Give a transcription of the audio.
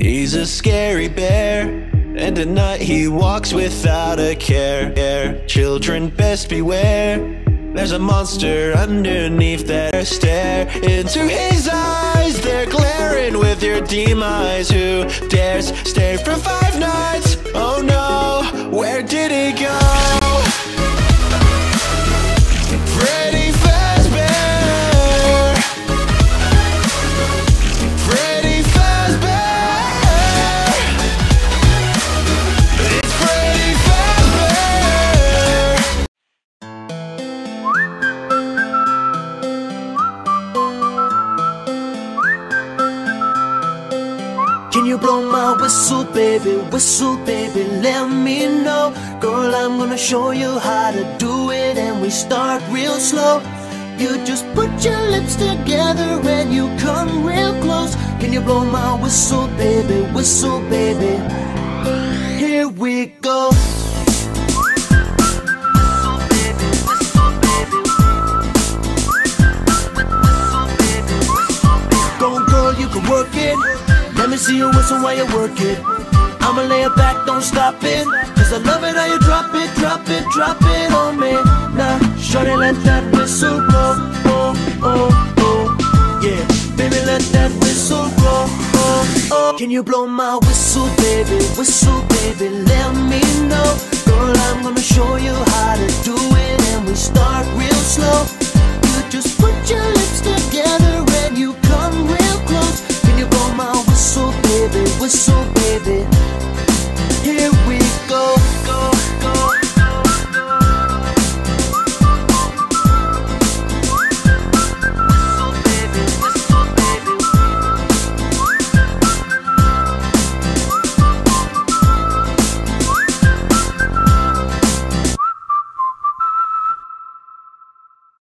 He's a scary bear, and at night he walks without a care. Children, best beware. There's a monster underneath that stare into his eyes. They're glaring with your demise. Who dares stay for five nights? Oh no, where did he go? You blow my whistle, baby? Whistle, baby, let me know. Girl, I'm gonna show you how to do it, and we start real slow. You just put your lips together and you come real close. Can you blow my whistle, baby? Whistle, baby. Here we go. Go, girl, you can work it. Let me see you whistle while you work it. I'ma lay it back, don't stop it. Cause I love it how you drop it, drop it, drop it on me. Now, shorty, let that whistle go. Oh, oh, oh. Yeah, baby, let that whistle go. Oh, oh. Can you blow my whistle, baby? Whistle, baby, let me know.